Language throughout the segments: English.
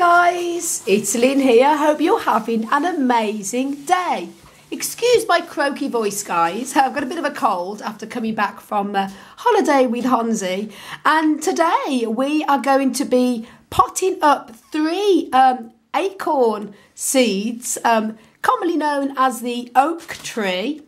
guys, it's Lynn here. Hope you're having an amazing day. Excuse my croaky voice, guys. I've got a bit of a cold after coming back from a holiday with Hansi. And today we are going to be potting up three um, acorn seeds, um, commonly known as the oak tree.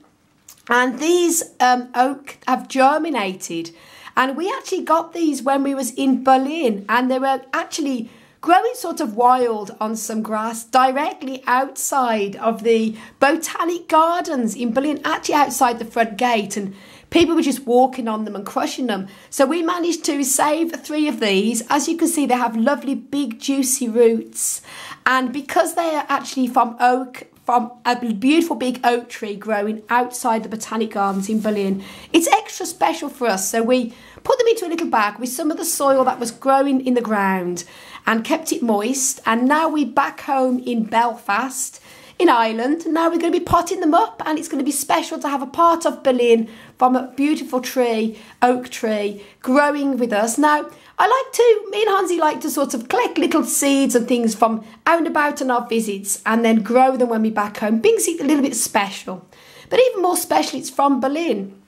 And these um, oak have germinated. And we actually got these when we was in Berlin and they were actually growing sort of wild on some grass directly outside of the botanic gardens in Berlin, actually outside the front gate. And people were just walking on them and crushing them. So we managed to save three of these. As you can see, they have lovely big juicy roots. And because they are actually from oak, from a beautiful big oak tree growing outside the Botanic Gardens in Berlin. It's extra special for us. So we put them into a little bag with some of the soil that was growing in the ground and kept it moist. And now we're back home in Belfast in Ireland. Now we're going to be potting them up, and it's going to be special to have a part of Berlin from a beautiful tree, oak tree, growing with us. Now, I like to, me and Hansi like to sort of collect little seeds and things from out and about on our visits and then grow them when we're back home. Being a little bit special. But even more special, it's from Berlin.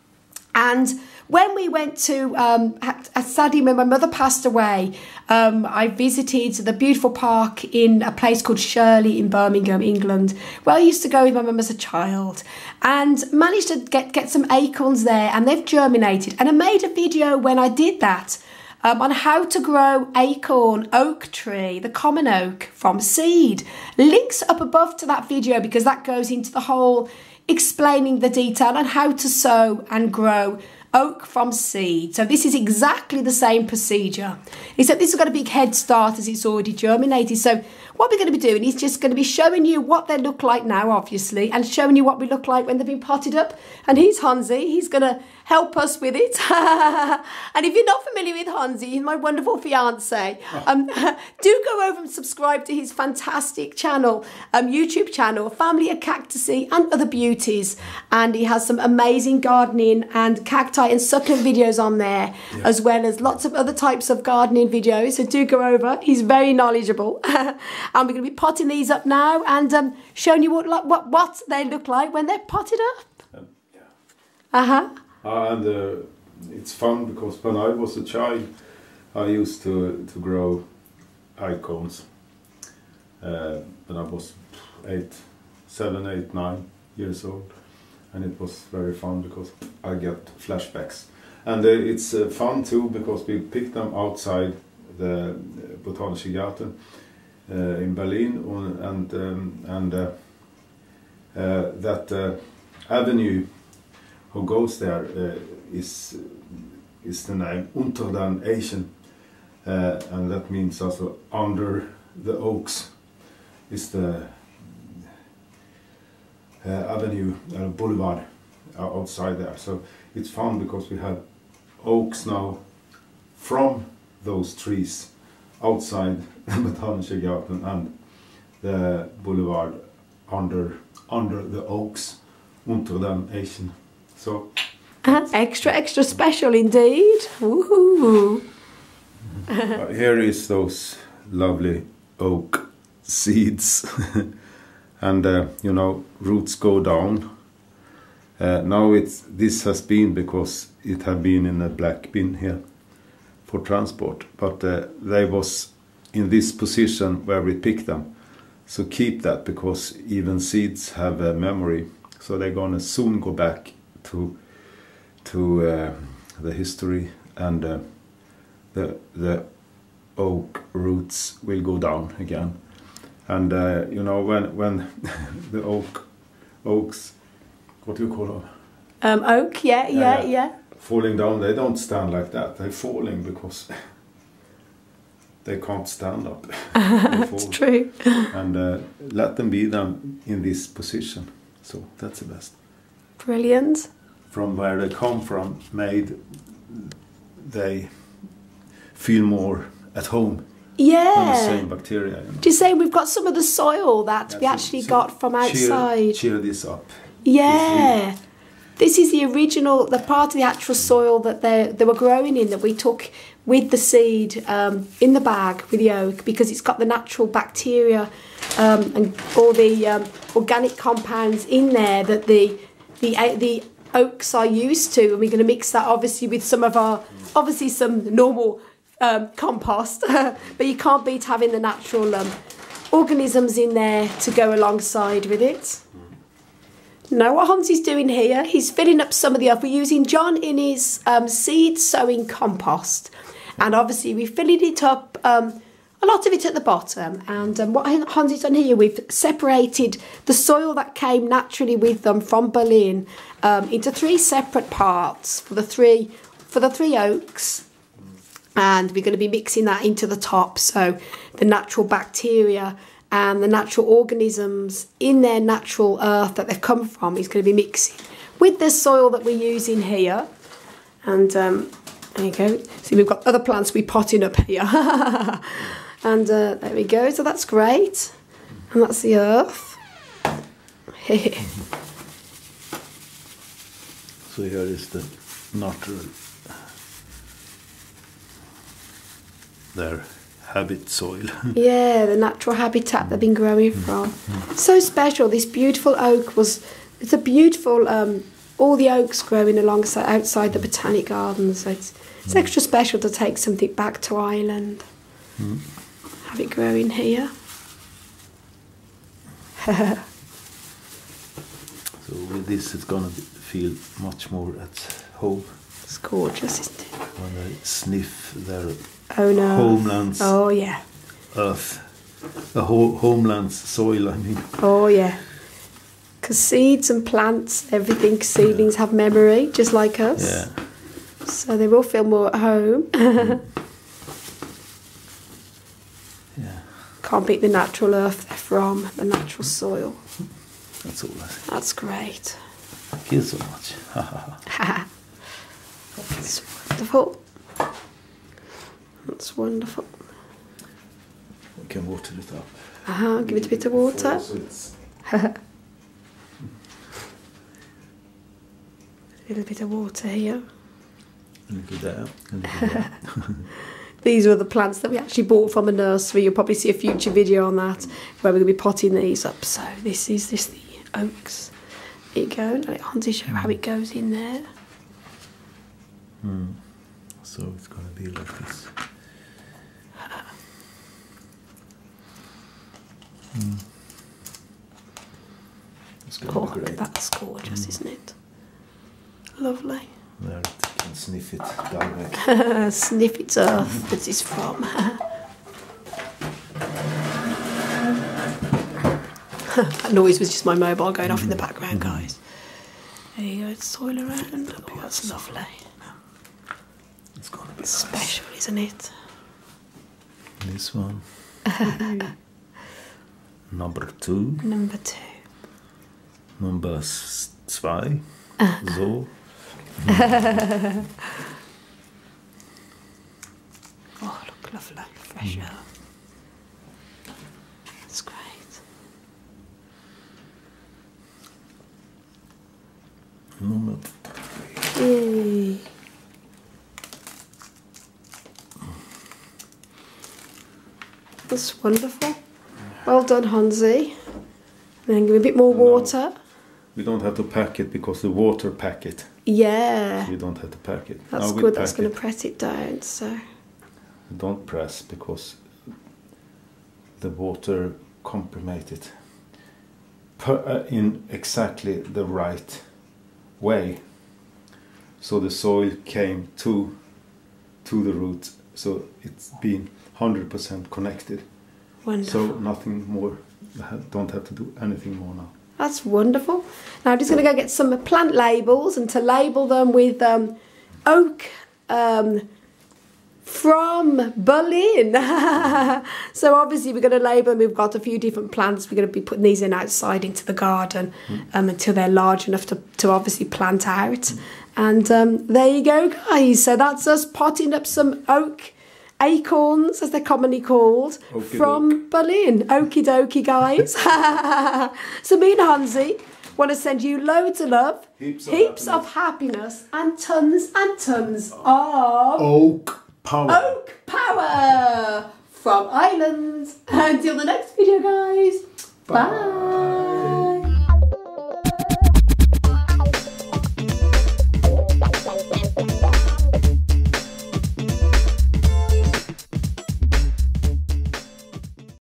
And when we went to, um, sadly, when my mother passed away, um, I visited the beautiful park in a place called Shirley in Birmingham, England, where I used to go with my mum as a child, and managed to get, get some acorns there, and they've germinated. And I made a video when I did that. Um, on how to grow acorn oak tree, the common oak, from seed. Links up above to that video because that goes into the whole explaining the detail on how to sow and grow oak from seed. So this is exactly the same procedure, except this has got a big head start as it's already germinated. So what we're going to be doing is just going to be showing you what they look like now, obviously, and showing you what we look like when they've been potted up. And he's Hansi. He's going to help us with it. and if you're not familiar with Hansi, he's my wonderful fiance. Um, do go over and subscribe to his fantastic channel, um, YouTube channel, Family of Cactusy and Other Beauties. And he has some amazing gardening and cacti and succulent videos on there, yeah. as well as lots of other types of gardening videos. So do go over. He's very knowledgeable. and we're going to be potting these up now and um, showing you what, what, what they look like when they're potted up. Um, yeah. Uh-huh. Uh, and uh, it's fun because when I was a child, I used to to grow acorns. Uh, when I was eight, seven, eight, nine years old, and it was very fun because I get flashbacks. And uh, it's uh, fun too because we picked them outside the Botanische Garten uh, in Berlin, and um, and uh, that avenue who goes there uh, is is the name Unter den Eichen, uh, and that means also under the oaks is the uh, avenue uh, boulevard outside there. So it's fun because we have oaks now from those trees outside the Botanische Garten and the boulevard under under the oaks unter den Eichen. So uh, extra, extra special indeed. Woohoo! uh, here is those lovely oak seeds, and uh, you know roots go down. Uh, now it's this has been because it had been in a black bin here for transport, but uh, they was in this position where we picked them. So keep that because even seeds have a memory. So they're gonna soon go back to to uh, the history and uh, the the oak roots will go down again and uh, you know when when the oak oaks what do you call them um, oak yeah yeah yeah falling down they don't stand like that they're falling because they can't stand up that's true and uh, let them be them in this position so that's the best brilliant from where they come from made they feel more at home. Yeah. the same bacteria. You know. Do you say we've got some of the soil that we actually so got from outside? Cheer, cheer this up. Yeah. This is the original, the part of the actual soil that they they were growing in that we took with the seed um, in the bag with the oak because it's got the natural bacteria um, and all the um, organic compounds in there that the the uh, the oaks are used to, and we're going to mix that obviously with some of our obviously some normal um, compost, but you can't beat having the natural um, organisms in there to go alongside with it. Now, what Hans is doing here, he's filling up some of the earth. We're using John Innes um, seed sowing compost, and obviously we're filling it up. Um, a lot of it at the bottom, and um, what Hans has done here, we've separated the soil that came naturally with them from Berlin um, into three separate parts for the three for the three oaks, and we're going to be mixing that into the top. So the natural bacteria and the natural organisms in their natural earth that they've come from is going to be mixing with the soil that we're using here. And um, there you go. See, we've got other plants we're potting up here. and uh, there we go. So that's great. And that's the earth. so here is the natural their habit soil. yeah, the natural habitat they've been growing mm. from. So special. This beautiful oak was. It's a beautiful. Um, all the oaks growing alongside outside the botanic gardens. So it's it's mm. extra special to take something back to Ireland. Mm. Have it growing here. so with this, it's gonna feel much more at home. It's gorgeous, isn't it? When I sniff their Oh no. Homelands. Oh yeah. Earth. The whole homelands soil, I mean. Oh yeah. Because seeds and plants, everything, seedlings yeah. have memory, just like us. Yeah. So they will feel more at home. mm. yeah. Can't beat the natural earth they're from, the natural soil. That's all. That's great. Thank you so much. That's wonderful. That's wonderful. We can water it up. Uh huh. Give it a bit of water. a little bit of water here. A little there. these are the plants that we actually bought from a nursery. You'll probably see a future video on that where we're going to be potting these up. So this is this the oaks. There you go. Let Hansi show how it goes in there. Hmm. So it's going to be like this. Mm. Oh, that's gorgeous, mm. isn't it? Lovely. There, you can sniff it direct. sniff its earth that it's from. that noise was just my mobile going off in the background, mm-hmm. guys. There you go, it's soil around. Oh, that's lovely. It's special, isn't it? This one. Number two. Number two. Number zwei. so. oh, look, lovely. Fresh mm. That's great. Number three. Yay. That's wonderful. Well done, Hansi. Then give a bit more water. We don't have to pack it because the water pack it. Yeah. So we don't have to pack it. That's now good. That's going to press it down. So. Don't press because the water compressed it per, uh, in exactly the right way. So the soil came to to the root. So it's been hundred percent connected. Wonderful. So nothing more. Don't have to do anything more now. That's wonderful. Now I'm just going to go get some plant labels and to label them with um, oak um, from Berlin. so obviously we're going to label them. We've got a few different plants. We're going to be putting these in outside into the garden mm. um, until they're large enough to, to obviously plant out. And um, there you go, guys. So that's us potting up some oak acorns, as they're commonly called, Okey from doke. Berlin. Okie dokie, guys. so me and Hansi, Want to send you loads of love, Heaps of heaps of happiness, and tons and tons of Oak power. oak power from Ireland. Until the next video, guys. Bye.